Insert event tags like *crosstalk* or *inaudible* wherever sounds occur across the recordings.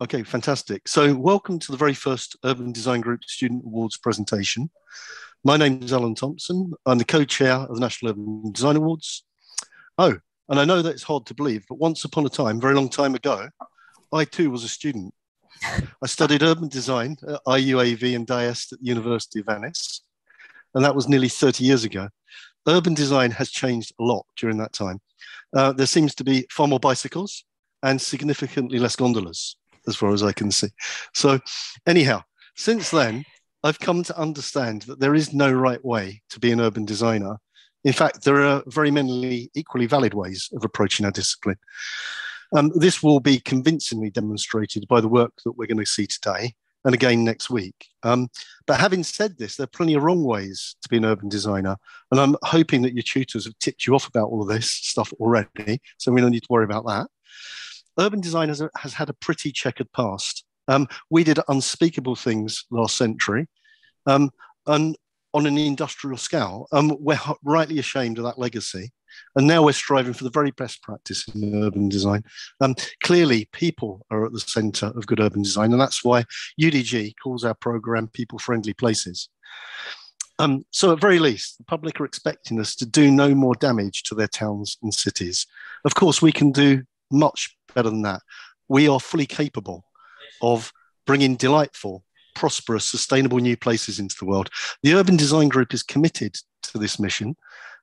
Okay, fantastic. So welcome to the very first Urban Design Group Student Awards presentation. My name is Alan Thompson. I'm the co-chair of the National Urban Design Awards. Oh, and I know that it's hard to believe, but once upon a time, very long time ago, I too was a student. I studied urban design at IUAV and DIEST at the University of Venice, and that was nearly 30 years ago. Urban design has changed a lot during that time. Uh, there seems to be far more bicycles and significantly less gondolas as far as I can see. So, anyhow, since then, I've come to understand that there is no right way to be an urban designer. In fact, there are very many equally valid ways of approaching our discipline. Um, this will be convincingly demonstrated by the work that we're going to see today and again next week. Um, but having said this, there are plenty of wrong ways to be an urban designer. And I'm hoping that your tutors have tipped you off about all of this stuff already. So we don't need to worry about that urban design has, has had a pretty checkered past. Um, we did unspeakable things last century. Um, and on an industrial scale, um, we're rightly ashamed of that legacy. And now we're striving for the very best practice in urban design. Um, clearly, people are at the center of good urban design, and that's why UDG calls our program People Friendly Places. Um, so, at very least, the public are expecting us to do no more damage to their towns and cities. Of course, we can do much better than that. We are fully capable of bringing delightful, prosperous, sustainable new places into the world. The Urban Design Group is committed to this mission,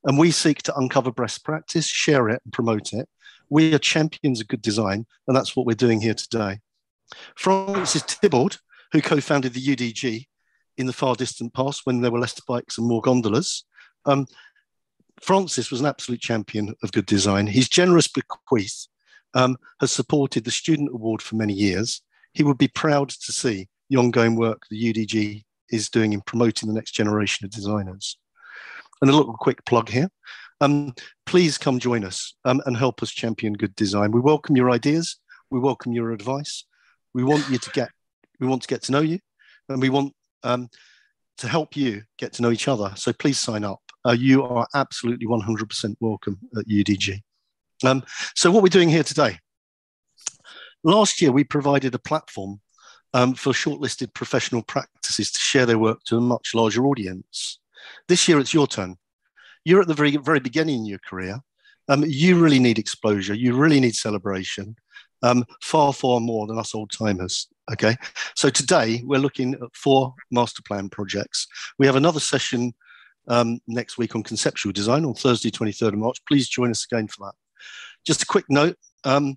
and we seek to uncover best practice, share it, and promote it. We are champions of good design, and that's what we're doing here today. Francis Tibbalds, who co founded the UDG in the far distant past when there were less bikes and more gondolas, um, Francis was an absolute champion of good design. His generous bequeath um, has supported the Student Award for many years. He would be proud to see the ongoing work the UDG is doing in promoting the next generation of designers. And a little quick plug here. Um, please come join us um, and help us champion good design. We welcome your ideas. We welcome your advice. We want you to get, we want to get to know you and we want um, to help you get to know each other. So please sign up. Uh, you are absolutely 100% welcome at UDG. Um, so what we're doing here today. Last year, we provided a platform um, for shortlisted professional practices to share their work to a much larger audience. This year, it's your turn. You're at the very, very beginning in your career. Um, you really need exposure. You really need celebration, um, far, far more than us old timers. Okay. So today we're looking at four master plan projects. We have another session um, next week on conceptual design on Thursday, 23rd of March. Please join us again for that. Just a quick note um,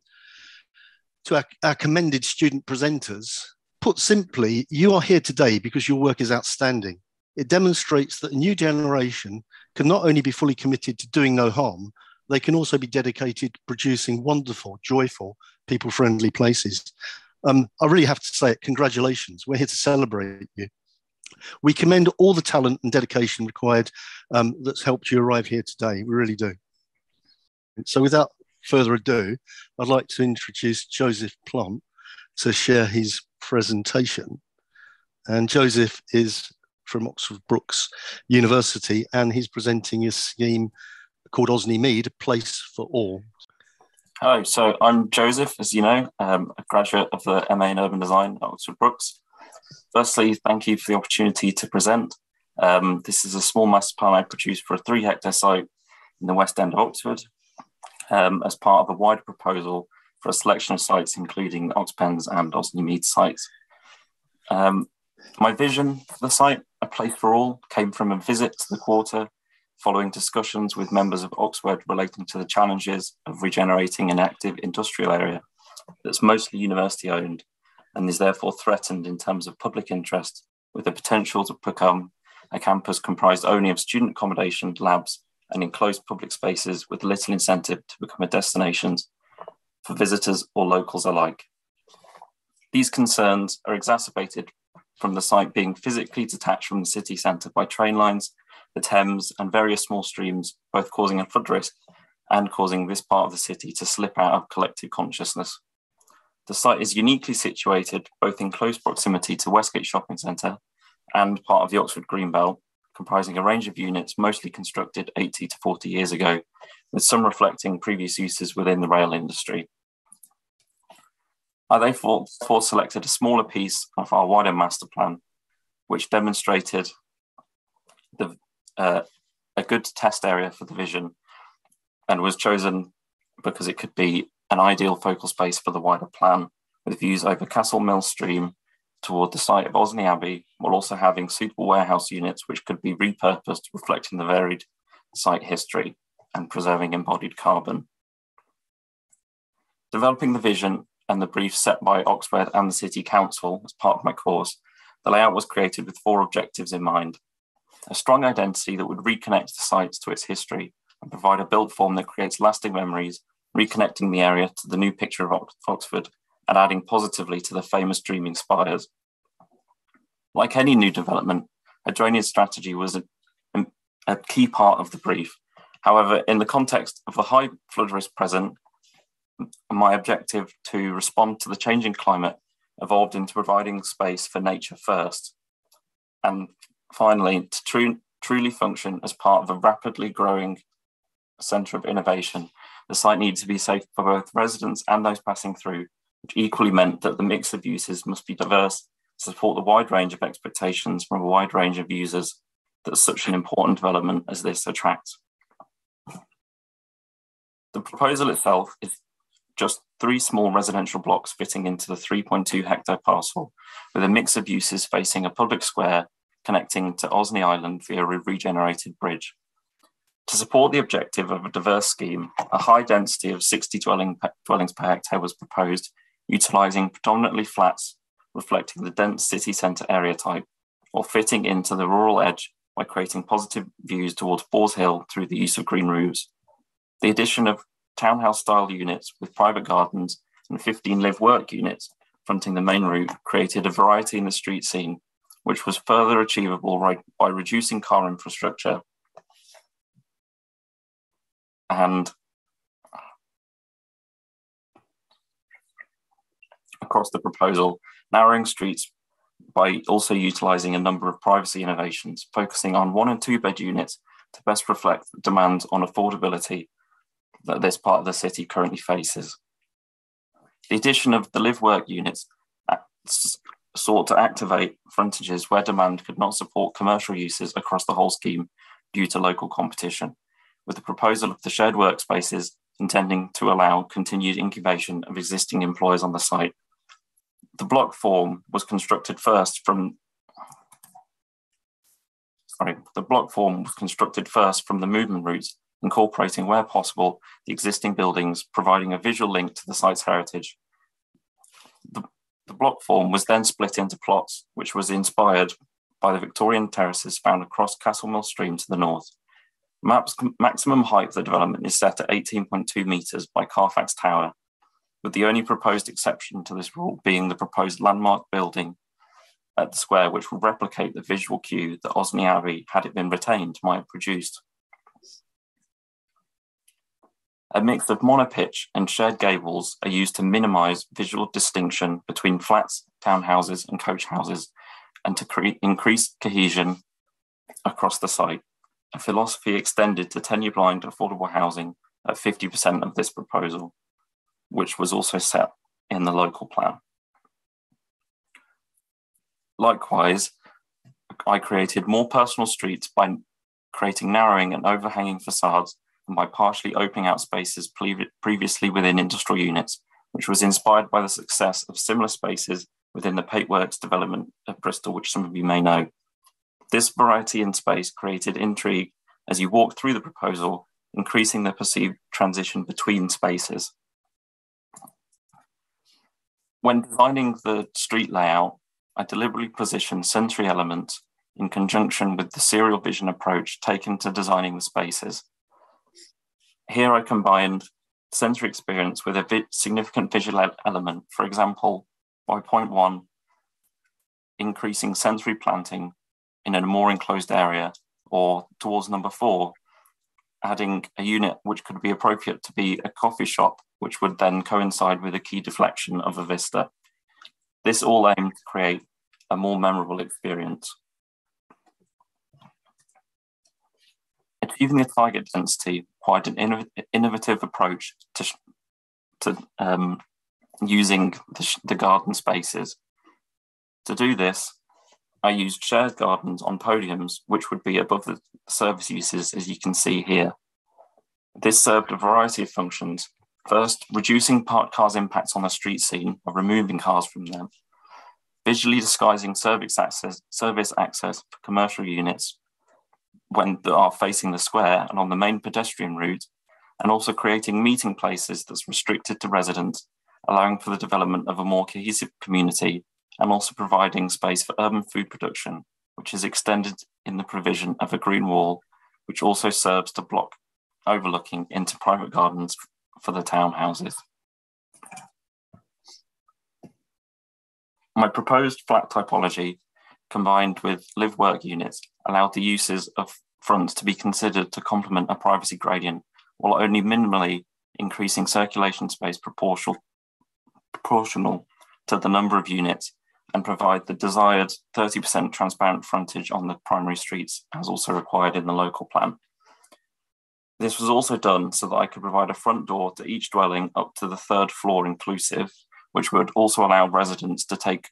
to our, our commended student presenters. Put simply, you are here today because your work is outstanding. It demonstrates that a new generation can not only be fully committed to doing no harm, they can also be dedicated to producing wonderful, joyful, people friendly places. Um, I really have to say it, congratulations. We're here to celebrate you. We commend all the talent and dedication required um, that's helped you arrive here today. We really do. So without further ado, I'd like to introduce Joseph Plant to share his presentation. And Joseph is from Oxford Brookes University, and he's presenting a scheme called Osney Mead, Place for All. Hello, so I'm Joseph, as you know, um, a graduate of the MA in Urban Design at Oxford Brookes. Firstly, thank you for the opportunity to present. Um, this is a small master plan I produced for a three hectare site in the West End of Oxford, um, as part of a wider proposal for a selection of sites, including Oxpens and Osney Mead sites. Um, my vision for the site, A Place for All, came from a visit to the quarter following discussions with members of Oxford relating to the challenges of regenerating an active industrial area that's mostly university owned and is therefore threatened in terms of public interest with the potential to become a campus comprised only of student accommodation, labs, and enclosed public spaces with little incentive to become a destination for visitors or locals alike. These concerns are exacerbated from the site being physically detached from the city centre by train lines, the Thames, and various small streams, both causing a flood risk and causing this part of the city to slip out of collective consciousness. The site is uniquely situated both in close proximity to Westgate Shopping Centre and part of the Oxford Greenbelt, comprising a range of units mostly constructed 80 to 40 years ago, with some reflecting previous uses within the rail industry. I therefore, selected a smaller piece of our wider master plan, which demonstrated the, uh, a good test area for the vision and was chosen because it could be an ideal focal space for the wider plan with views over Castle Mill Stream toward the site of Osney Abbey, while also having suitable warehouse units which could be repurposed, reflecting the varied site history and preserving embodied carbon. Developing the vision and the brief set by Oxford and the City Council as part of my course, the layout was created with four objectives in mind. A strong identity that would reconnect the sites to its history and provide a built form that creates lasting memories, reconnecting the area to the new picture of Oxford and adding positively to the famous dreaming spires. Like any new development, a drainage strategy was a, a key part of the brief. However, in the context of the high flood risk present, my objective to respond to the changing climate evolved into providing space for nature first. And finally, to tru- truly function as part of a rapidly growing centre of innovation, the site needs to be safe for both residents and those passing through, equally meant that the mix of uses must be diverse to support the wide range of expectations from a wide range of users that such an important development as this attracts. The proposal itself is just three small residential blocks fitting into the 3.2 hectare parcel with a mix of uses facing a public square connecting to Osney Island via a regenerated bridge. To support the objective of a diverse scheme, a high density of 60 dwelling, dwellings per hectare was proposed, utilising predominantly flats reflecting the dense city centre area type, or fitting into the rural edge by creating positive views towards Boars Hill through the use of green roofs. The addition of townhouse style units with private gardens and 15 live work units fronting the main route created a variety in the street scene, which was further achievable by reducing car infrastructure and across the proposal, narrowing streets by also utilising a number of privacy innovations, focusing on one and two bed units to best reflect demands on affordability that this part of the city currently faces. The addition of the live work units sought to activate frontages where demand could not support commercial uses across the whole scheme due to local competition, with the proposal of the shared workspaces intending to allow continued incubation of existing employers on the site. The block form was constructed first from sorry, the block form was constructed first from the movement routes incorporating where possible the existing buildings, providing a visual link to the site's heritage. The, the block form was then split into plots, which was inspired by the Victorian terraces found across Castle Mill Stream to the north. Maps, maximum height of the development is set at 18.2 metres by Carfax Tower, with the only proposed exception to this rule being the proposed landmark building at the square, which will replicate the visual cue that Osney Abbey, had it been retained, might have produced. A mix of monopitch and shared gables are used to minimize visual distinction between flats, townhouses, and coach houses, and to create increased cohesion across the site. A philosophy extended to tenure blind affordable housing at 50% of this proposal, which was also set in the local plan. Likewise, I created more personal streets by creating narrowing and overhanging facades and by partially opening out spaces previously within industrial units, which was inspired by the success of similar spaces within the Paintworks development of Bristol, which some of you may know. This variety in space created intrigue as you walked through the proposal, increasing the perceived transition between spaces. When designing the street layout, I deliberately positioned sensory elements in conjunction with the serial vision approach taken to designing the spaces. Here I combined sensory experience with a significant visual element. For example, by point one, increasing sensory planting in a more enclosed area, or towards number four, adding a unit which could be appropriate to be a coffee shop, which would then coincide with a key deflection of a vista. This all aimed to create a more memorable experience. Achieving a target density required an innovative approach to, to um, using the, the garden spaces. To do this, I used shared gardens on podiums, which would be above the service uses, as you can see here. This served a variety of functions. First, reducing parked cars' impacts on the street scene of removing cars from them, visually disguising service access, service access for commercial units when they are facing the square and on the main pedestrian route, and also creating meeting places that's restricted to residents, allowing for the development of a more cohesive community and also providing space for urban food production, which is extended in the provision of a green wall, which also serves to block overlooking into private gardens for the townhouses. My proposed flat typology, combined with live work units, allowed the uses of fronts to be considered to complement a privacy gradient while only minimally increasing circulation space proportional, proportional to the number of units and provide the desired 30% transparent frontage on the primary streets as also required in the local plan. This was also done so that I could provide a front door to each dwelling up to the third floor inclusive, which would also allow residents to take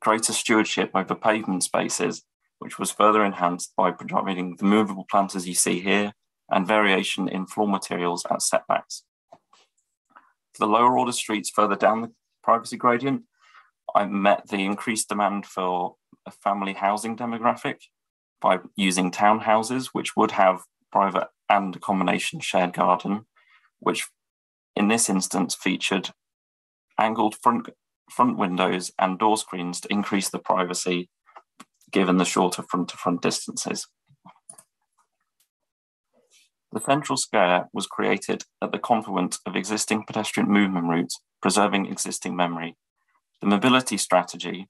greater stewardship over pavement spaces, which was further enhanced by providing the movable planters you see here and variation in floor materials at setbacks. For the lower order streets further down the privacy gradient, I met the increased demand for a family housing demographic by using townhouses, which would have private and a combination shared garden, which in this instance featured angled front, front windows and door screens to increase the privacy given the shorter front to front distances. The central square was created at the confluence of existing pedestrian movement routes, preserving existing memory the mobility strategy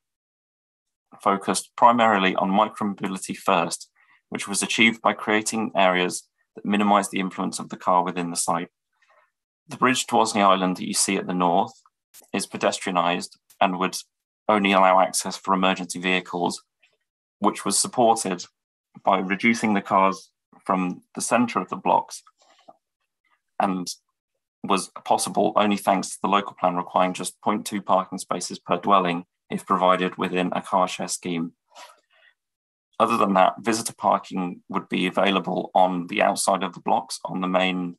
focused primarily on micromobility first, which was achieved by creating areas that minimize the influence of the car within the site. The bridge to Osney Island that you see at the north is pedestrianised and would only allow access for emergency vehicles, which was supported by reducing the cars from the centre of the blocks and was possible only thanks to the local plan requiring just 0.2 parking spaces per dwelling if provided within a car share scheme. Other than that, visitor parking would be available on the outside of the blocks on the main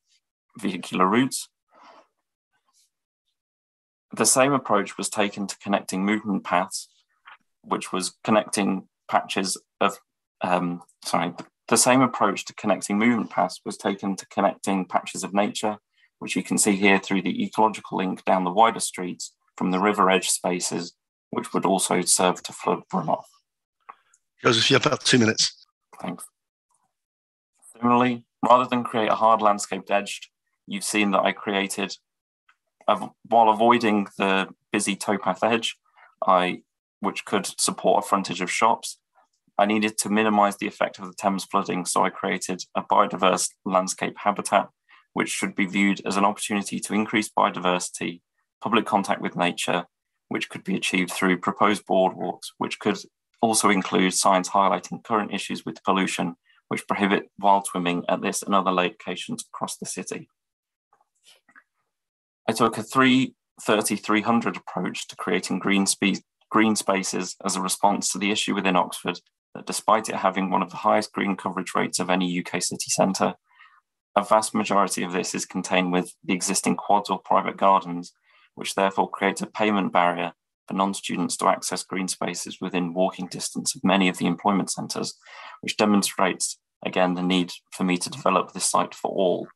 vehicular routes. The same approach was taken to connecting movement paths, which was connecting patches of, um, sorry, the same approach to connecting movement paths was taken to connecting patches of nature which you can see here through the ecological link down the wider streets from the river edge spaces, which would also serve to flood runoff. Joseph, you have about two minutes. Thanks. Similarly, rather than create a hard landscaped edge, you've seen that I created, while avoiding the busy towpath edge, I which could support a frontage of shops, I needed to minimize the effect of the Thames flooding, so I created a biodiverse landscape habitat which should be viewed as an opportunity to increase biodiversity, public contact with nature, which could be achieved through proposed boardwalks, which could also include signs highlighting current issues with pollution, which prohibit wild swimming at this and other locations across the city. I took a 330 300 approach to creating green, spe- green spaces as a response to the issue within Oxford that despite it having one of the highest green coverage rates of any UK city centre, a vast majority of this is contained with the existing quads or private gardens, which therefore creates a payment barrier for non-students to access green spaces within walking distance of many of the employment centres, which demonstrates, again, the need for me to develop this site for all.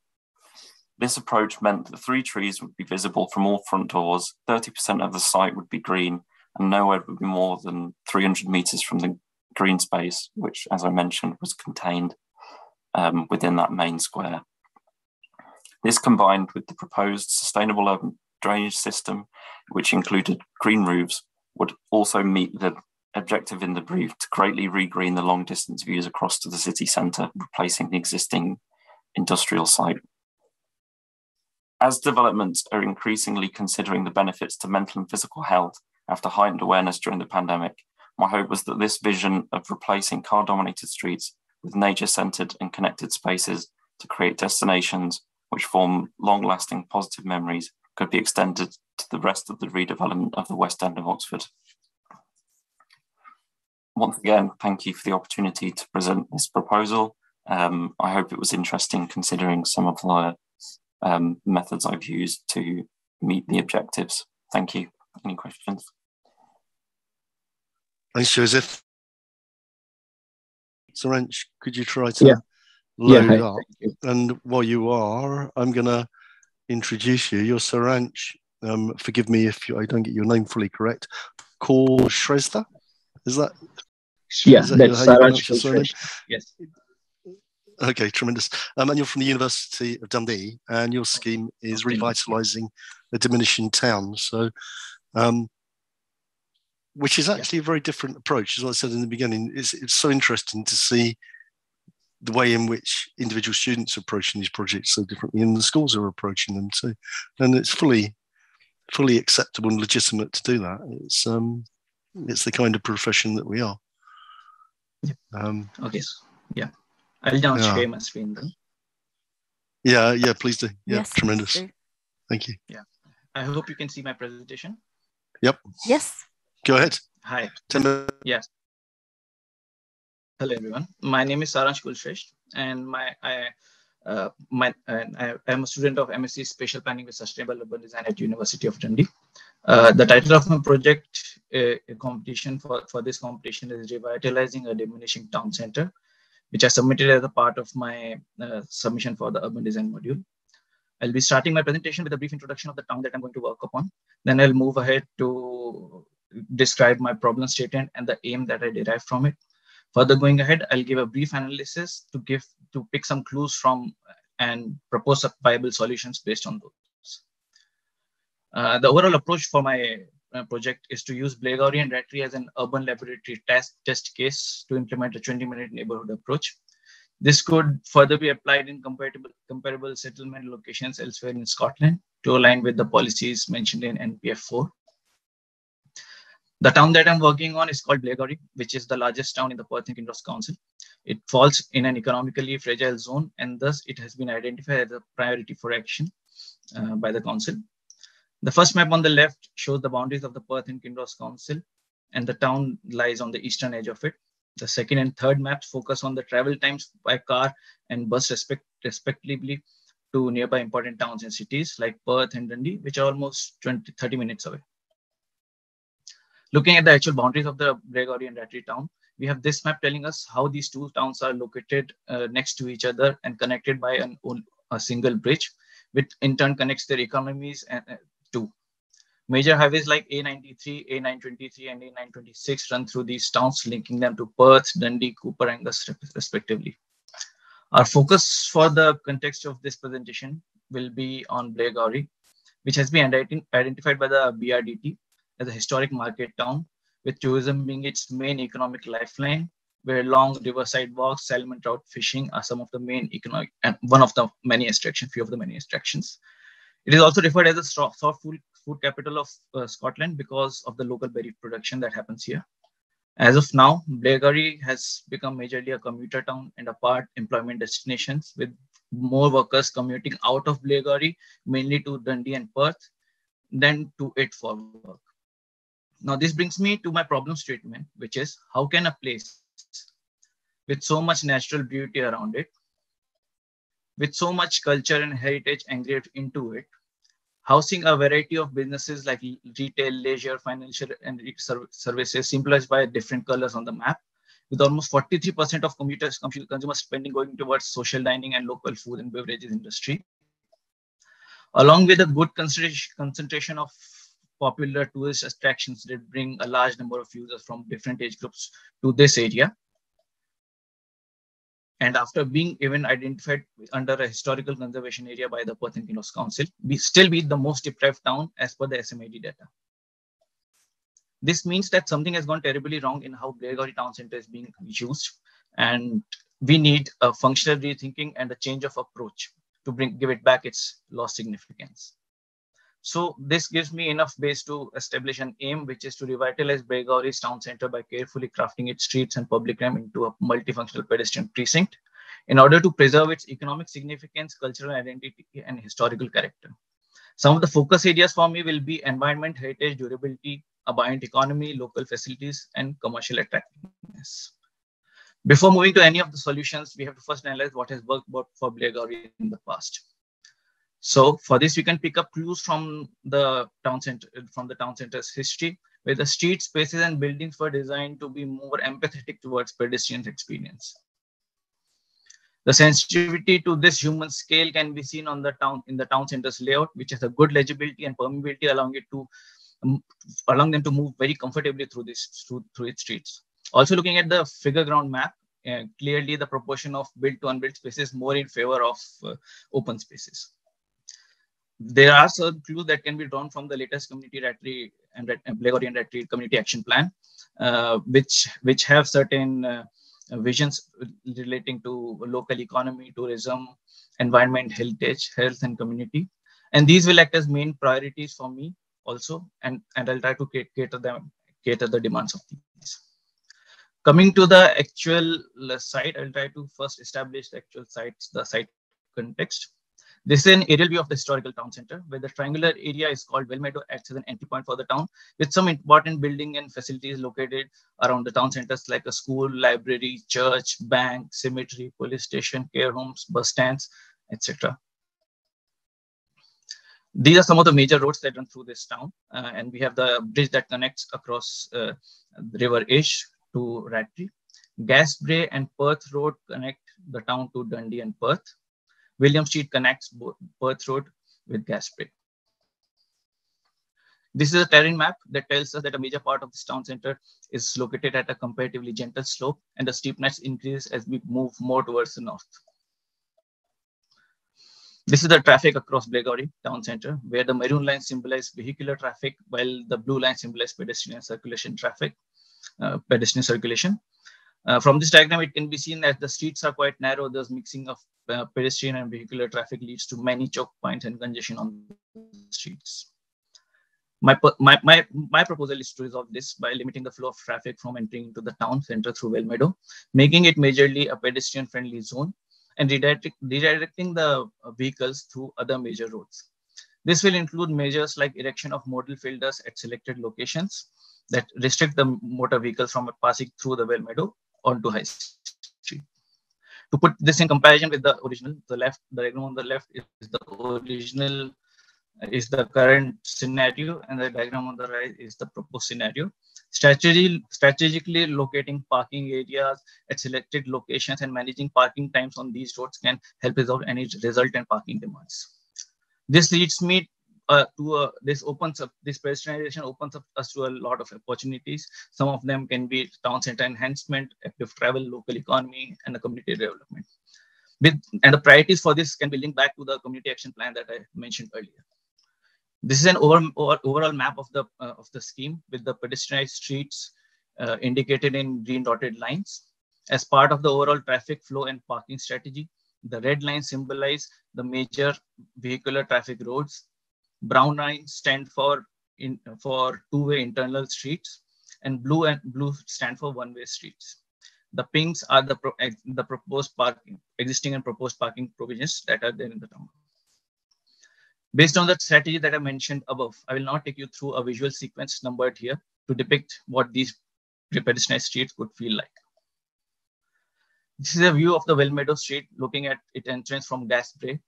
This approach meant that three trees would be visible from all front doors, 30% of the site would be green, and nowhere would be more than 300 metres from the green space, which, as I mentioned, was contained um, within that main square. This combined with the proposed sustainable urban drainage system, which included green roofs, would also meet the objective in the brief to greatly regreen the long distance views across to the city centre, replacing the existing industrial site. As developments are increasingly considering the benefits to mental and physical health after heightened awareness during the pandemic, my hope was that this vision of replacing car dominated streets with nature centered and connected spaces to create destinations which form long lasting positive memories could be extended to the rest of the redevelopment of the West End of Oxford. Once again, thank you for the opportunity to present this proposal. Um, I hope it was interesting considering some of the um, methods I've used to meet the objectives. Thank you. Any questions? Thanks, Joseph. Saaransh, could you try to yeah. load yeah, up? And while you are, I'm going to introduce you. You're Saaransh. Um, forgive me if you, I don't get your name fully correct. Kulshrestha? Is that? Yeah, is that that's Saaransh. Yes. Okay, tremendous. Um, and you're from the University of Dundee, and your scheme is revitalising a diminishing town. So, um, which is actually a very different approach. As I said in the beginning, it's, it's so interesting to see the way in which individual students are approaching these projects so differently, and the schools are approaching them too. And it's fully, fully acceptable and legitimate to do that. It's um, it's the kind of profession that we are. Um, okay. Yeah. I'll now yeah. share my screen then. Yeah, yeah, please do. Yeah, yes, tremendous. Do. Thank you. Yeah. I hope you can see my presentation. Yep. Yes. Go ahead. Hi. Yes. Hello, everyone. My name is Saaransh Kulshrestha, and my I uh, my I, am a student of MSc Spatial Planning with Sustainable Urban Design at University of Dundee. Uh, the title of my project uh, competition for, for this competition is Revitalizing a Diminishing Town Center which I submitted as a part of my uh, submission for the urban design module. I'll be starting my presentation with a brief introduction of the town that I'm going to work upon. Then I'll move ahead to describe my problem statement and the aim that I derive from it. Further going ahead, I'll give a brief analysis to give to pick some clues from and propose viable solutions based on those. Uh, the overall approach for my uh, project is to use Blairgowrie and Rattray as an urban laboratory test, test case to implement a 20-minute neighborhood approach. This could further be applied in comparable, comparable settlement locations elsewhere in Scotland to align with the policies mentioned in NPF 4. The town that I'm working on is called Blairgowrie, which is the largest town in the Perth and Kinross Council. It falls in an economically fragile zone, and thus it has been identified as a priority for action uh, by the council. The first map on the left shows the boundaries of the Perth and Kinross Council, and the town lies on the eastern edge of it. The second and third maps focus on the travel times by car and bus respect, respectively to nearby important towns and cities like Perth and Dundee, which are almost 20, 30 minutes away. Looking at the actual boundaries of the Blairgowrie and Rattray town, we have this map telling us how these two towns are located uh, next to each other and connected by an, a single bridge, which in turn connects their economies and, uh, two. Major highways like A93, A923, and A926 run through these towns, linking them to Perth, Dundee, Coupar, Angus, respectively. Our focus for the context of this presentation will be on Blairgowrie, which has been identified by the BRDT as a historic market town, with tourism being its main economic lifeline, where long riverside walks, salmon trout fishing are some of the main economic and one of the many attractions, few of the many attractions. It is also referred as a soft food, food capital of uh, Scotland because of the local berry production that happens here. As of now, Blairgowrie has become majorly a commuter town and a part employment destinations with more workers commuting out of Blairgowrie, mainly to Dundee and Perth, than to it for work. Now, this brings me to my problem statement, which is how can a place with so much natural beauty around it, with so much culture and heritage engraved into it, housing a variety of businesses like retail, leisure, financial, and services symbolized by different colors on the map, with almost 43% of commuters, consumer spending going towards social dining and local food and beverages industry. Along with a good concentration of popular tourist attractions that bring a large number of users from different age groups to this area and after being even identified under a historical conservation area by the Perth and Kinross Council, we still be the most deprived town as per the SIMD data. This means that something has gone terribly wrong in how Blairgowrie Town Centre is being used, and we need a functional rethinking and a change of approach to bring give it back its lost significance. So this gives me enough base to establish an aim, which is to revitalize Blairgowrie's town center by carefully crafting its streets and public realm into a multifunctional pedestrian precinct in order to preserve its economic significance, cultural identity, and historical character. Some of the focus areas for me will be environment, heritage, durability, a buoyant economy, local facilities, and commercial attractiveness. Before moving to any of the solutions, we have to first analyze what has worked for Blair Gowrie in the past. So for this, we can pick up clues from the town center, from the town center's history, where the street spaces and buildings were designed to be more empathetic towards pedestrians' experience. The sensitivity to this human scale can be seen on the town in the town center's layout, which has a good legibility and permeability, allowing it to um, allowing them to move very comfortably through this through, through its streets. Also, looking at the figure ground map, uh, clearly the proportion of built to unbuilt spaces more in favor of uh, open spaces there are some clues that can be drawn from the latest community Rattray and Gowrie and Rattray community action plan, uh, which which have certain uh, visions relating to local economy, tourism, environment, heritage, health, and community. And these will act as main priorities for me also, and, and I'll try to cater them, cater the demands of these. Coming to the actual site, I'll try to first establish the actual sites, the site context. This is an aerial view of the historical town center, where the triangular area is called Wellmeadow, acts as an entry point for the town, with some important building and facilities located around the town centers like a school, library, church, bank, cemetery, police station, care homes, bus stands, etc. These are some of the major roads that run through this town, uh, and we have the bridge that connects across uh, the River Ish to Rattray. Gas Brae and Perth Road connect the town to Dundee and Perth. William Street connects Perth Road with Gas Brae. This is a terrain map that tells us that a major part of this town center is located at a comparatively gentle slope and the steepness increases as we move more towards the north. This is the traffic across Blair town center, where the maroon line symbolizes vehicular traffic, while the blue line symbolizes pedestrian circulation traffic, uh, pedestrian circulation. Uh, from this diagram, it can be seen that the streets are quite narrow. Thus, mixing of uh, pedestrian and vehicular traffic leads to many choke points and congestion on streets. My, my, my, my proposal is to resolve this by limiting the flow of traffic from entering into the town center through Wellmeadow, making it majorly a pedestrian-friendly zone, and redirect, redirecting the vehicles through other major roads. This will include measures like erection of modal filters at selected locations that restrict the motor vehicles from passing through the Wellmeadow onto High Street. To put this in comparison with the original, the left, the diagram on the left is the original, is the current scenario, and the diagram on the right is the proposed scenario. Strategy, strategically locating parking areas at selected locations and managing parking times on these roads can help resolve any resultant parking demands. This leads me uh, to uh, this opens up this pedestrianization opens up us to a lot of opportunities. Some of them can be town center enhancement, active travel, local economy, and the community development. With, and the priorities for this can be linked back to the community action plan that I mentioned earlier. This is an over, over, overall map of the uh, of the scheme with the pedestrianized streets uh, indicated in green dotted lines. As part of the overall traffic flow and parking strategy, the red lines symbolize the major vehicular traffic roads brown lines stand for in, for two-way internal streets, and blue and blue stand for one-way streets. The pinks are the pro, the proposed parking, existing and proposed parking provisions that are there in the town. Based on the strategy that I mentioned above, I will now take you through a visual sequence numbered here to depict what these pedestrian streets would feel like. This is a view of the Wellmeadow Street looking at its entrance from Gas Brae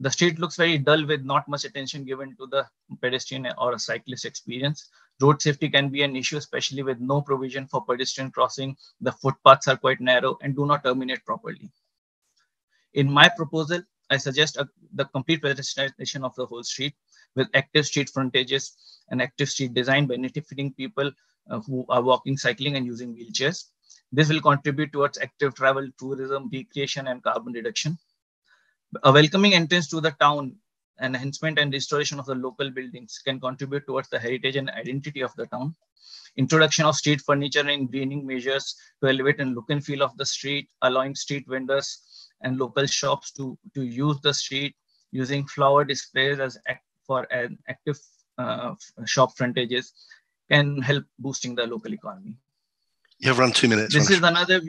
the street looks very dull with not much attention given to the pedestrian or cyclist experience. Road safety can be an issue, especially with no provision for pedestrian crossing. The footpaths are quite narrow and do not terminate properly. In my proposal, I suggest a, the complete pedestrianization of the whole street with active street frontages and active street design benefiting people uh, who are walking, cycling, and using wheelchairs. This will contribute towards active travel, tourism, recreation, and carbon reduction a welcoming entrance to the town, enhancement and restoration of the local buildings can contribute towards the heritage and identity of the town. Introduction of street furniture and greening measures to elevate and look and feel of the street, allowing street vendors and local shops to, to use the street using flower displays as act for an active uh, shop frontages can help boosting the local economy. You have run two minutes. This is another.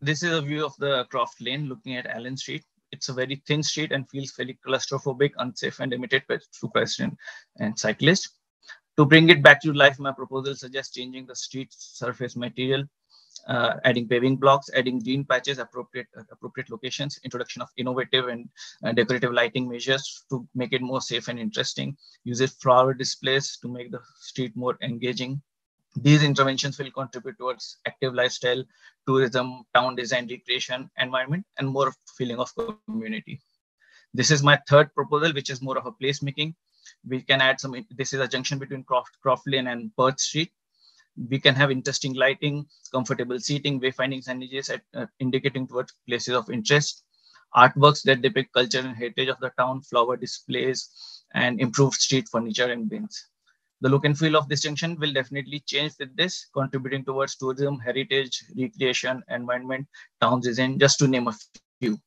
This is a view of the Croft Lane looking at Allen Street it's a very thin street and feels very claustrophobic, unsafe, and limited to pedestrian and cyclists. To bring it back to life, my proposal suggests changing the street surface material, uh, adding paving blocks, adding green patches, appropriate uh, appropriate locations, introduction of innovative and uh, decorative lighting measures to make it more safe and interesting, Use uses flower displays to make the street more engaging. These interventions will contribute towards active lifestyle, tourism, town design, recreation, environment, and more feeling of community. This is my third proposal, which is more of a placemaking we can add some, this is a junction between Croft, Croft Lane and Perth Street. We can have interesting lighting, comfortable seating, wayfinding signages at, uh, indicating towards places of interest, artworks that depict culture and heritage of the town, flower displays, and improved street furniture and bins. The look and feel of this junction will definitely change with this, contributing towards tourism, heritage, recreation, environment, town design, just to name a few.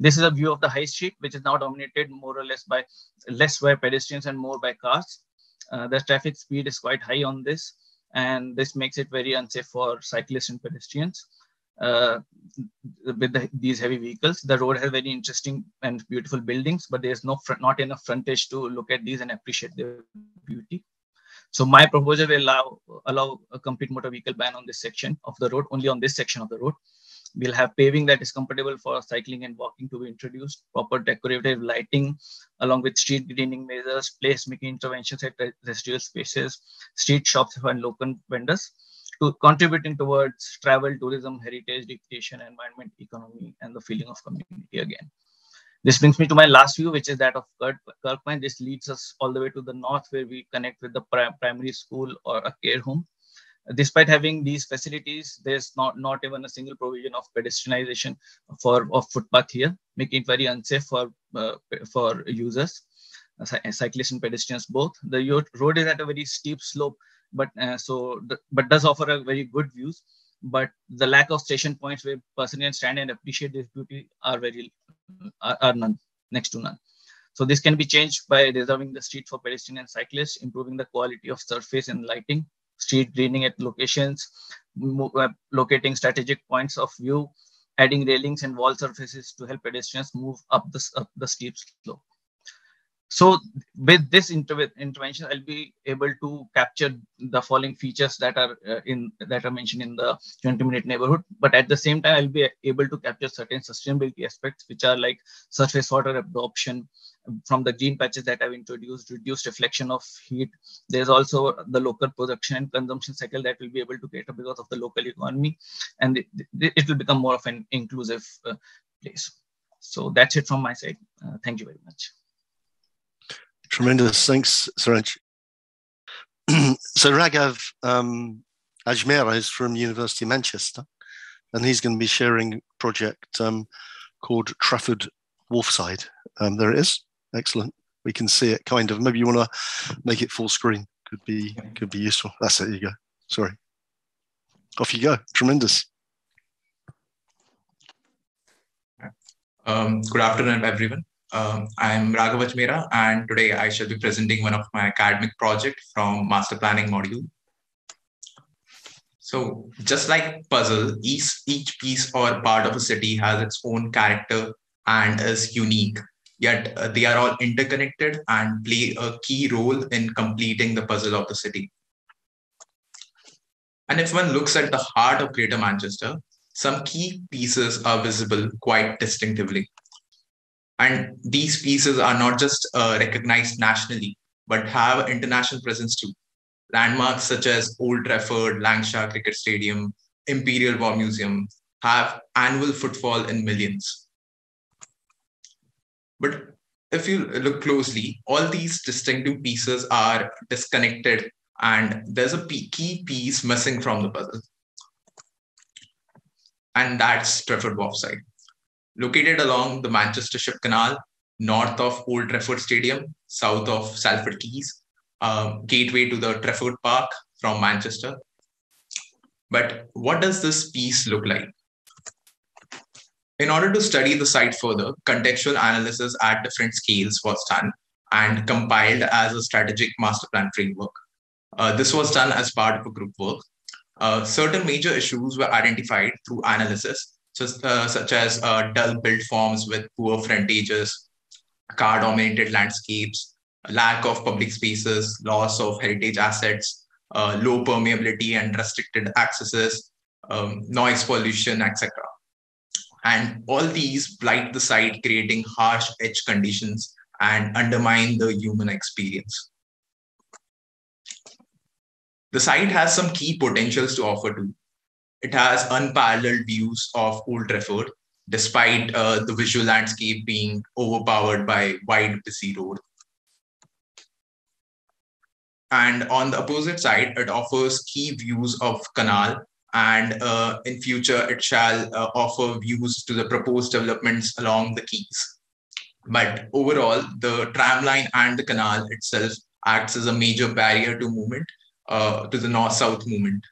This is a view of the high street, which is now dominated more or less by less by pedestrians and more by cars. Uh, the traffic speed is quite high on this, and this makes it very unsafe for cyclists and pedestrians. Uh, with the, these heavy vehicles, the road has very interesting and beautiful buildings, but there's no front, not enough frontage to look at these and appreciate their beauty. So my proposal will allow allow a complete motor vehicle ban on this section of the road, only on this section of the road. We'll have paving that is compatible for cycling and walking to be introduced, proper decorative lighting, along with street greening measures, place-making interventions at residual spaces, street shops and local vendors, contributing towards travel, tourism, heritage, recreation, environment, economy, and the feeling of community again. This brings me to my last view, which is that of Kirk, Kirkmine. This leads us all the way to the north, where we connect with the primary school or a care home despite having these facilities, there's not, not even a single provision of pedestrianization for of footpath here, making it very unsafe for, uh, for users, uh, cyclists and pedestrians both. The road is at a very steep slope, but uh, so the, but does offer a very good views. But the lack of station points where person can stand and appreciate this beauty are very are, are none, next to none. So this can be changed by reserving the street for pedestrian cyclists, improving the quality of surface and lighting, street greening at locations, uh, locating strategic points of view, adding railings and wall surfaces to help pedestrians move up the, up the steep slope. So with this inter intervention, I'll be able to capture the following features that are uh, in that are mentioned in the 20 minute neighborhood. But at the same time, I'll be able to capture certain sustainability aspects, which are like surface water absorption from the green patches that I've introduced, reduced reflection of heat. There's also the local production and consumption cycle that will be able to cater because of the local economy, and it, it will become more of an inclusive uh, place. So that's it from my side. Uh, thank you very much. Tremendous. Thanks, Suraj. so Raghav um, Ajmera is from University of Manchester, and he's going to be sharing a project um, called Trafford Wharfside. Um, there it is. Excellent. We can see it kind of. Maybe you want to make it full screen. Could be could be useful. That's it. You go. Sorry. Off you go. Tremendous. Um, good afternoon, everyone. Um, I'm Raghav Ajmera, and today I shall be presenting one of my academic project from master planning module. So just like puzzle, each, each piece or part of a city has its own character and is unique, yet uh, they are all interconnected and play a key role in completing the puzzle of the city. And if one looks at the heart of Greater Manchester, some key pieces are visible quite distinctively. And these pieces are not just uh, recognized nationally, but have international presence too. Landmarks such as Old Trafford, Lancashire Cricket Stadium, Imperial War Museum have annual footfall in millions. But if you look closely, all these distinctive pieces are disconnected and there's a key piece missing from the puzzle. And that's Trafford Wharfside located along the Manchester Ship Canal, north of Old Trafford Stadium, south of Salford Quays, gateway to the Trafford Park from Manchester. But what does this piece look like? In order to study the site further, contextual analysis at different scales was done and compiled as a strategic master plan framework. Uh, this was done as part of a group work. Uh, certain major issues were identified through analysis just, uh, such as uh, dull built forms with poor frontages, car dominated landscapes, lack of public spaces, loss of heritage assets, uh, low permeability and restricted accesses, um, noise pollution, etc. And all these blight the site, creating harsh edge conditions and undermine the human experience. The site has some key potentials to offer too. It has unparalleled views of Old Trafford, despite uh, the visual landscape being overpowered by wide, busy road. And on the opposite side, it offers key views of canal and uh, in future it shall uh, offer views to the proposed developments along the quays. But overall, the tram line and the canal itself acts as a major barrier to movement, uh, to the north-south movement.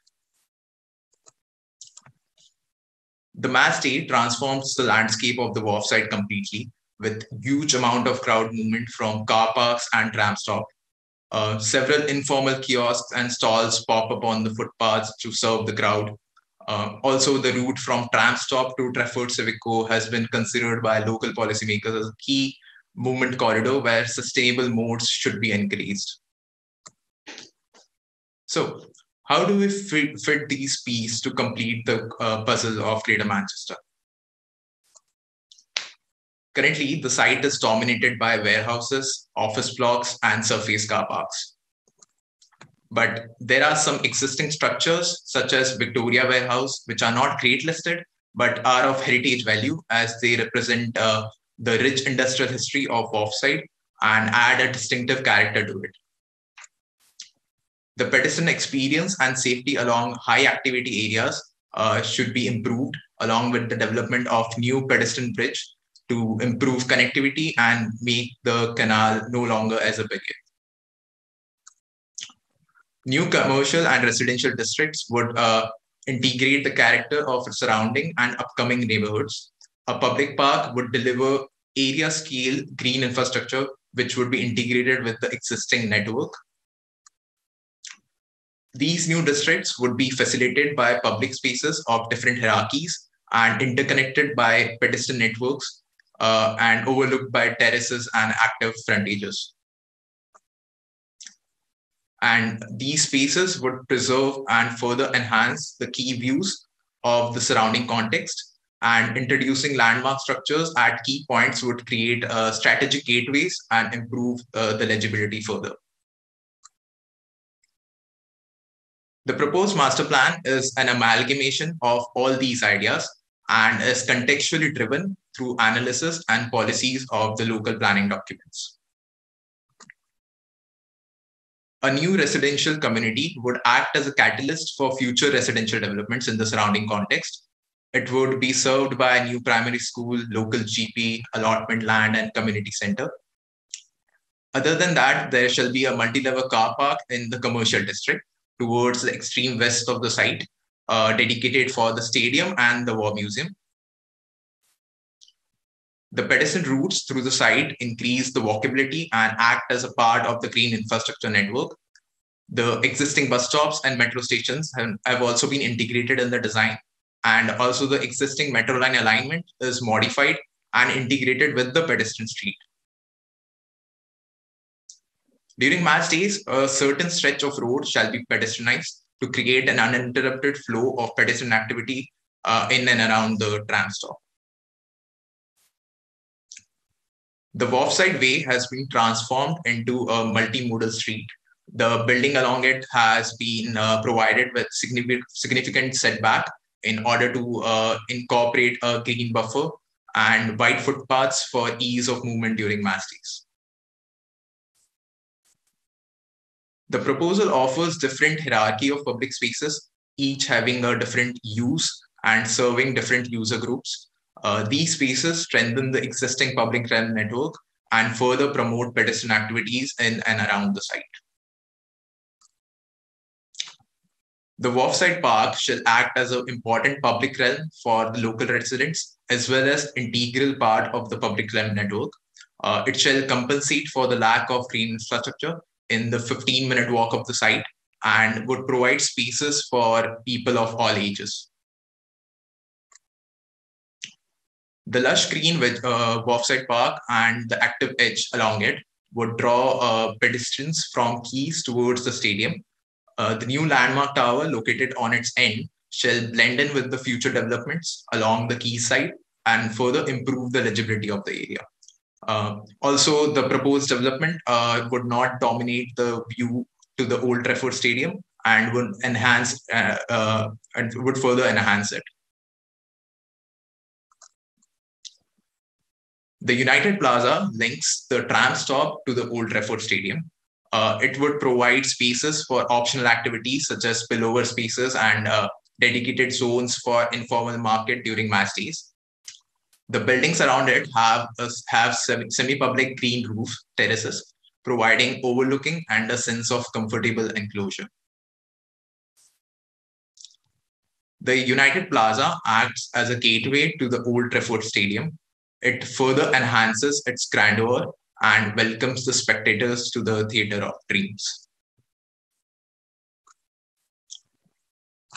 The mass day transforms the landscape of the wharf side completely with huge amount of crowd movement from car parks and tram stop uh, several informal kiosks and stalls pop up on the footpaths to serve the crowd. Uh, also, the route from tram stop to Trafford Civic Quarter has been considered by local policymakers as a key movement corridor where sustainable modes should be encouraged. So, how do we fit, fit these pieces to complete the uh, puzzle of Greater Manchester? Currently, the site is dominated by warehouses, office blocks, and surface car parks. But there are some existing structures, such as Victoria Warehouse, which are not grade listed, but are of heritage value as they represent uh, the rich industrial history of Wharfside and add a distinctive character to it. The pedestrian experience and safety along high activity areas uh, should be improved along with the development of new pedestrian bridge to improve connectivity and make the canal no longer as a barrier. New commercial and residential districts would uh, integrate the character of surrounding and upcoming neighborhoods. A public park would deliver area scale green infrastructure, which would be integrated with the existing network. These new districts would be facilitated by public spaces of different hierarchies and interconnected by pedestrian networks uh, and overlooked by terraces and active frontages. And these spaces would preserve and further enhance the key views of the surrounding context. And introducing landmark structures at key points would create uh, strategic gateways and improve uh, the legibility further. The proposed master plan is an amalgamation of all these ideas and is contextually driven through analysis and policies of the local planning documents. A new residential community would act as a catalyst for future residential developments in the surrounding context. It would be served by a new primary school, local GP, allotment land, and community center. Other than that, there shall be a multi-level car park in the commercial district towards the extreme west of the site, uh, dedicated for the stadium and the war museum. The pedestrian routes through the site increase the walkability and act as a part of the green infrastructure network. The existing bus stops and metro stations have, have also been integrated in the design. And also the existing metro line alignment is modified and integrated with the pedestrian street. During match days, a certain stretch of road shall be pedestrianized to create an uninterrupted flow of pedestrian activity uh, in and around the tram stop. The Wharfside Way has been transformed into a multimodal street. The building along it has been uh, provided with significant, setback in order to uh, incorporate a green buffer and wide footpaths for ease of movement during mass days. The proposal offers different hierarchy of public spaces, each having a different use and serving different user groups. Uh, these spaces strengthen the existing public realm network and further promote pedestrian activities in and around the site. The Wharfside Park shall act as an important public realm for the local residents, as well as integral part of the public realm network. Uh, it shall compensate for the lack of green infrastructure in the 15 minute walk of the site and would provide spaces for people of all ages. The lush green with uh, Wharfside Park and the active edge along it would draw uh, pedestrians from quays towards the stadium. Uh, the new landmark tower located on its end shall blend in with the future developments along the quay side and further improve the legibility of the area. Uh, also, the proposed development uh, would not dominate the view to the Old Trafford Stadium and would enhance uh, uh, and would further enhance it. The United Plaza links the tram stop to the Old Trafford Stadium. Uh, it would provide spaces for optional activities such as spillover spaces and uh, dedicated zones for informal market during match days. The buildings around it have a, have semi-public green roof terraces, providing overlooking and a sense of comfortable enclosure. The United Plaza acts as a gateway to the Old Trafford Stadium. It further enhances its grandeur and welcomes the spectators to the Theatre of Dreams.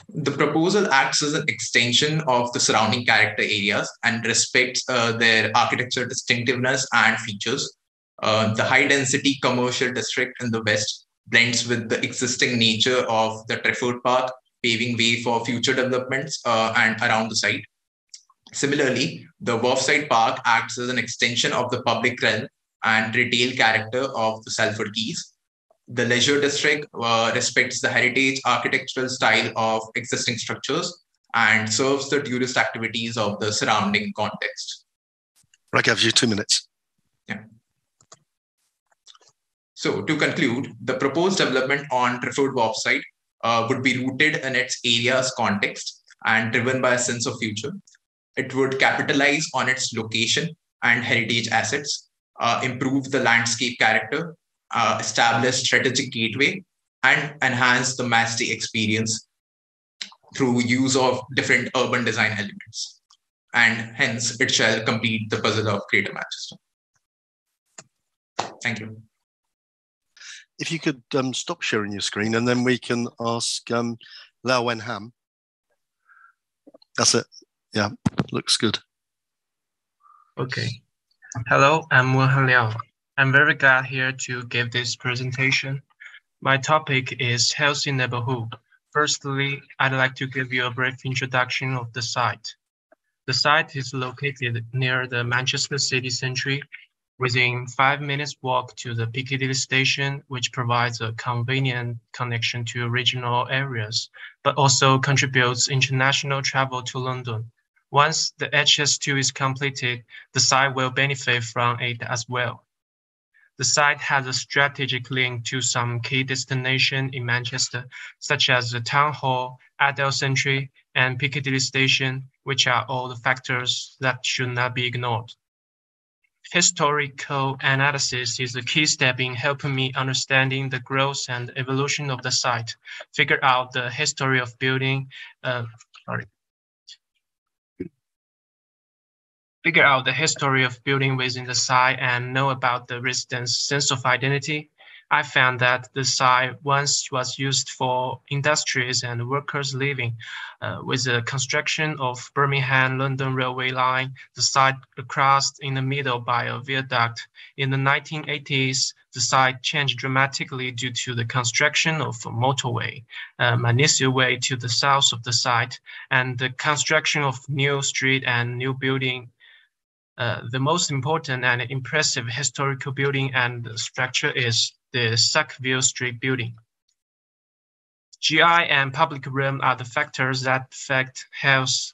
The proposal acts as an extension of the surrounding character areas and respects uh, their architecture distinctiveness and features. Uh, the high density commercial district in the west blends with the existing nature of the Trafford Park paving way for future developments uh, and around the site. Similarly, the Wharfside Park acts as an extension of the public realm and retail character of the Salford Quays. The leisure district uh, respects the heritage architectural style of existing structures and serves the tourist activities of the surrounding context. Gives you two minutes. Yeah. So to conclude, the proposed development on Trafford Wharfside uh, would be rooted in its area's context and driven by a sense of future. It would capitalize on its location and heritage assets, uh, improve the landscape character, uh, establish strategic gateway, and enhance the match day experience through use of different urban design elements. And hence, it shall complete the puzzle of Greater Manchester. Thank you if you could um, stop sharing your screen and then we can ask um, Liao Wenhan. That's it. Yeah, looks good. Okay. Hello, I'm Wen Liao. I'm very glad here to give this presentation. My topic is healthy neighborhood. Firstly, I'd like to give you a brief introduction of the site. The site is located near the Manchester City Centre within five minutes walk to the Piccadilly station, which provides a convenient connection to regional areas, but also contributes international travel to London. Once the HS2 is completed, the site will benefit from it as well. The site has a strategic link to some key destinations in Manchester, such as the Town Hall, Arndale Centre, and Piccadilly Station, which are all the factors that should not be ignored. Historical analysis is a key step in helping me understanding the growth and evolution of the site, figure out the history of building, uh, sorry, figure out the history of building within the site and know about the residents' sense of identity, I found that the site once was used for industries and workers living. Uh, with the construction of Birmingham-London railway line, the site crossed in the middle by a viaduct. In the 1980s, the site changed dramatically due to the construction of a motorway, Mancunian Way to the south of the site, and the construction of new street and new building uh, the most important and impressive historical building and structure is the Sackville Street building. GI and public realm are the factors that affect health.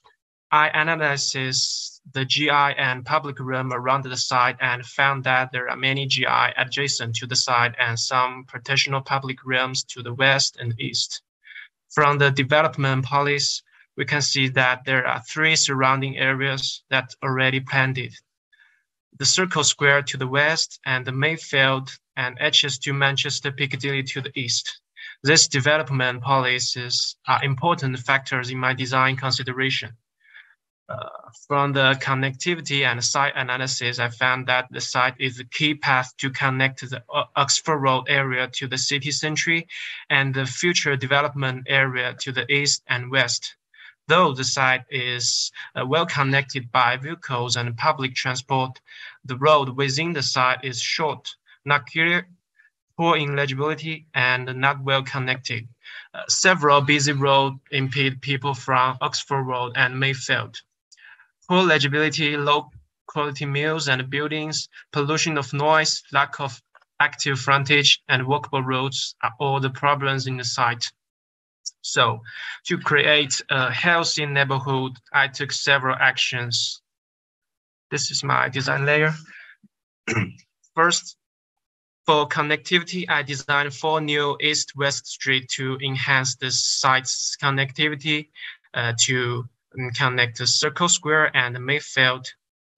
I analyzed the GI and public realm around the site and found that there are many GI adjacent to the site and some protectional public realms to the west and east. From the development policy, we can see that there are three surrounding areas that already planted. The Circle Square to the west and the Mayfield and HS2 Manchester Piccadilly to the east. These development policies are important factors in my design consideration. Uh, from the connectivity and site analysis, I found that the site is the key path to connect the Oxford Road area to the city centre and the future development area to the east and west. Though the site is uh, well connected by vehicles and public transport, the road within the site is short, not clear, poor in legibility, and not well connected. Uh, several busy roads impede people from Oxford Road and Mayfield. Poor legibility, low quality mills and buildings, pollution of noise, lack of active frontage, and walkable roads are all the problems in the site. So to create a healthy neighborhood, I took several actions. This is my design layer. *clears throat* First, for connectivity, I designed four new east-west streets to enhance the site's connectivity uh, to connect the Circle Square and Mayfield.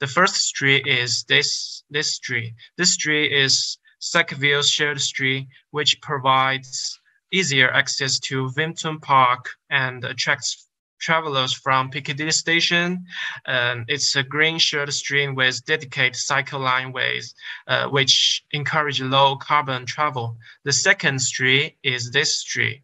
The first street is this, this street. This street is Sackville Shared Street, which provides easier access to Vimto Park and attracts travelers from Piccadilly Station. Um, it's a green shared street with dedicated cycle line ways, uh, which encourage low carbon travel. The second street is this street,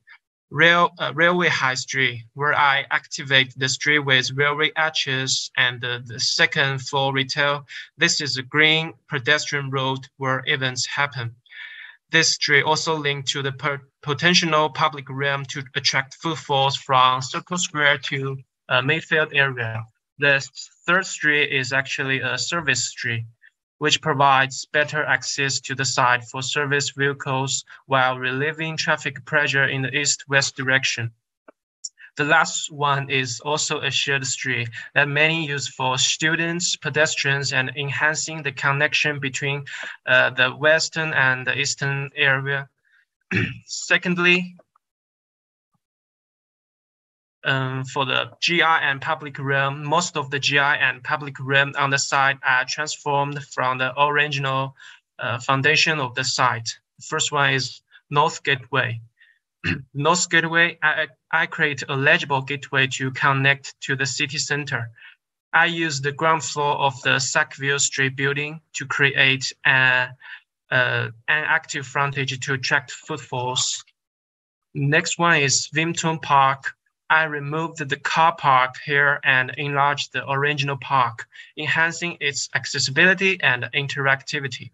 Rail, uh, Railway High Street, where I activate the street with railway arches and uh, the second floor retail. This is a green pedestrian road where events happen. This street also linked to the potential public realm to attract footfalls from Circle Square to uh, Mayfield area. The third street is actually a service street, which provides better access to the site for service vehicles while relieving traffic pressure in the east-west direction. The last one is also a shared street that many use for students, pedestrians, and enhancing the connection between uh, the western and the eastern area. *clears throat* Secondly, um, for the GI and public realm, most of the GI and public realm on the site are transformed from the original uh, foundation of the site. The first one is North Gateway. North Gateway, I, I create a legible gateway to connect to the city center. I use the ground floor of the Sackville Street building to create a, an active frontage to attract footfalls. Next one is Vimto Park. I removed the car park here and enlarged the original park, enhancing its accessibility and interactivity.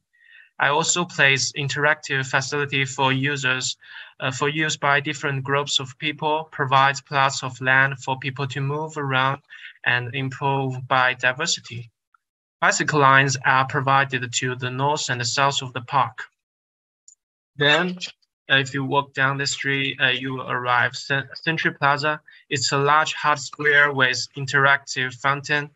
I also place interactive facility for users uh, for use by different groups of people, provides plots of land for people to move around and improve biodiversity. Bicycle lines are provided to the north and the south of the park. Then, uh, if you walk down the street, uh, you will arrive Century Plaza. It's a large hard square with interactive fountain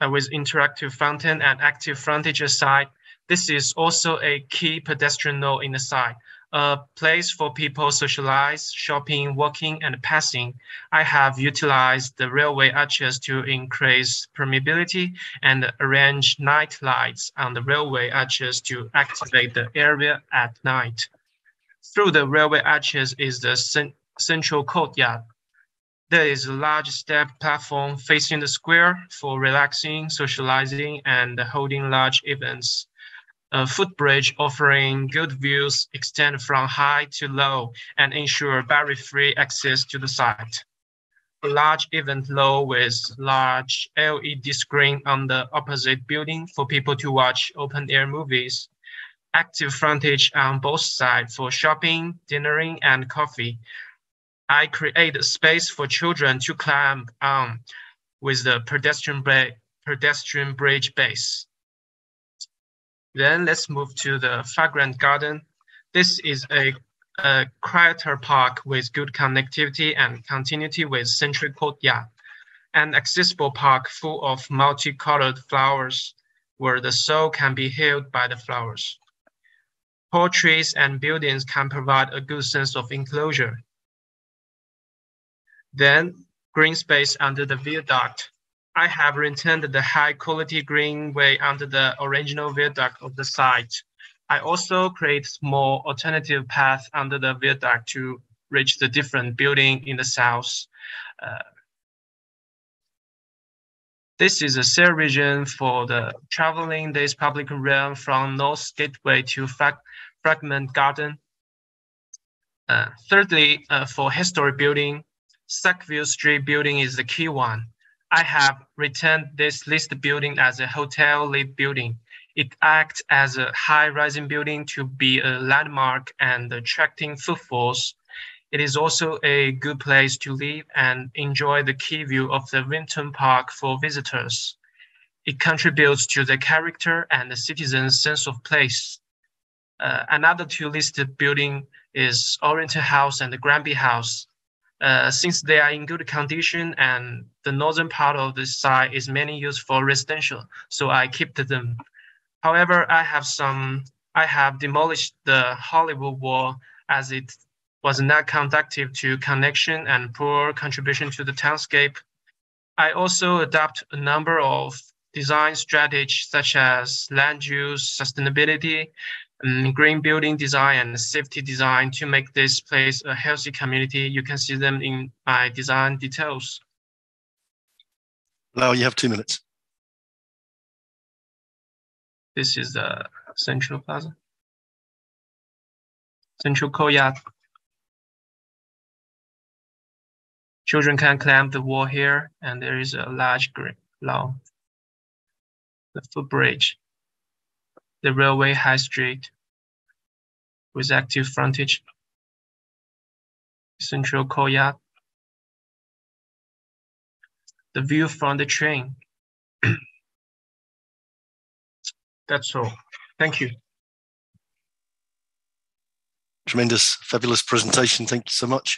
uh, with interactive fountain and active frontage aside. This is also a key pedestrian node in the site, a place for people socialize, shopping, walking, and passing. I have utilized the railway arches to increase permeability and arrange night lights on the railway arches to activate the area at night. Through the railway arches is the central courtyard, there is a large step platform facing the square for relaxing, socializing, and holding large events. A footbridge offering good views extend from high to low and ensure barrier-free access to the site. A large event low with large LED screen on the opposite building for people to watch open-air movies. Active frontage on both sides for shopping, dinnering, and coffee I create a space for children to climb on with the pedestrian, pedestrian bridge base. Then let's move to the Fairground Garden. This is a, a quieter park with good connectivity and continuity with central courtyard. An accessible park full of multicolored flowers where the soul can be healed by the flowers. Tall trees and buildings can provide a good sense of enclosure. Then green space under the viaduct. I have retained the high quality greenway under the original viaduct of the site. I also create small alternative path under the viaduct to reach the different building in the south. Uh, this is a cell region for the traveling this public realm from North Gateway to Frag Fragment Garden. Uh, thirdly, uh, for historic building, Sackville Street building is the key one. I have returned this listed building as a hotel lit building. It acts as a high rising building to be a landmark and attracting footfalls. It is also a good place to live and enjoy the key view of the Winton Park for visitors. It contributes to the character and the citizens' sense of place. Uh, another two listed building is Oriental House and the Granby House. Uh, since they are in good condition and the northern part of the site is mainly used for residential, so I kept them. However, I have some, I have demolished the Hollywood wall as it was not conductive to connection and poor contribution to the townscape. I also adopt a number of design strategies such as land use, sustainability, um, green building design and safety design to make this place a healthy community. You can see them in my design details. Now you have two minutes. This is the Central Plaza. Central Courtyard. Children can climb the wall here, and there is a large green lawn. The footbridge the railway high street with active frontage, central courtyard, the view from the train. *clears throat* That's all. Thank you. Tremendous, fabulous presentation. Thank you so much.